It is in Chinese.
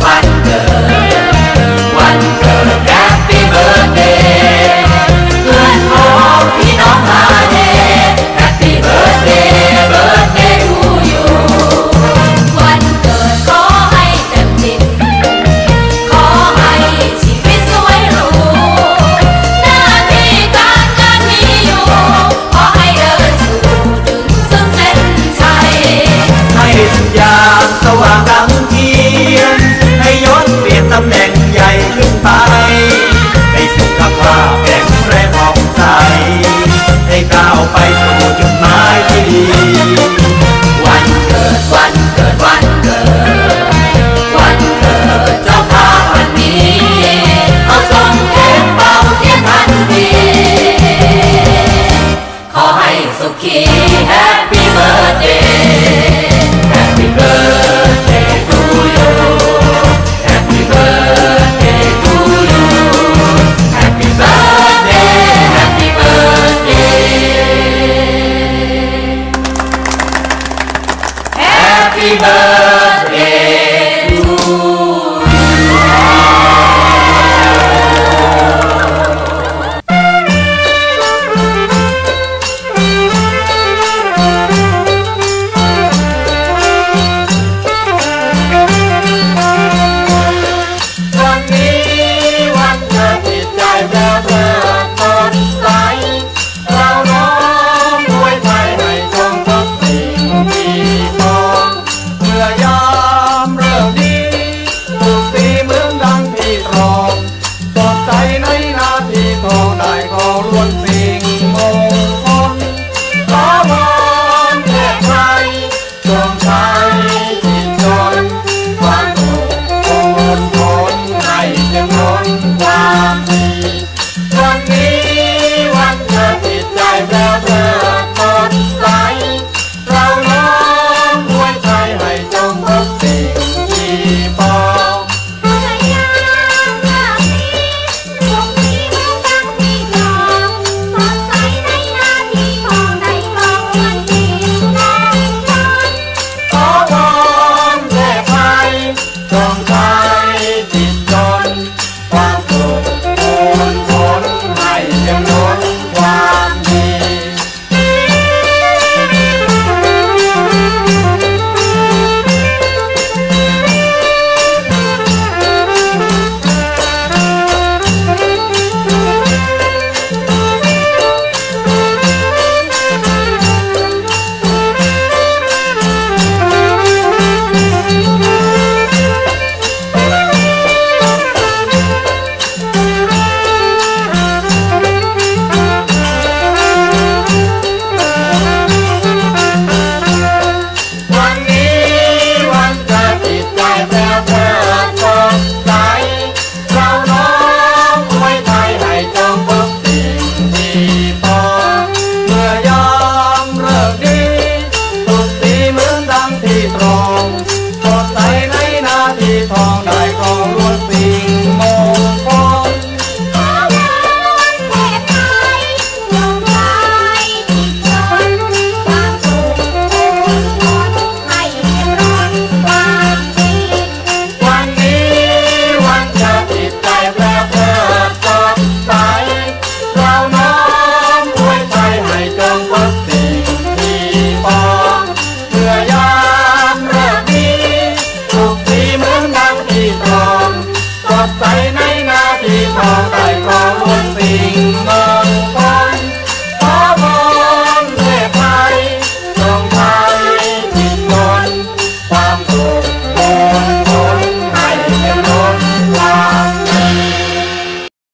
快乐。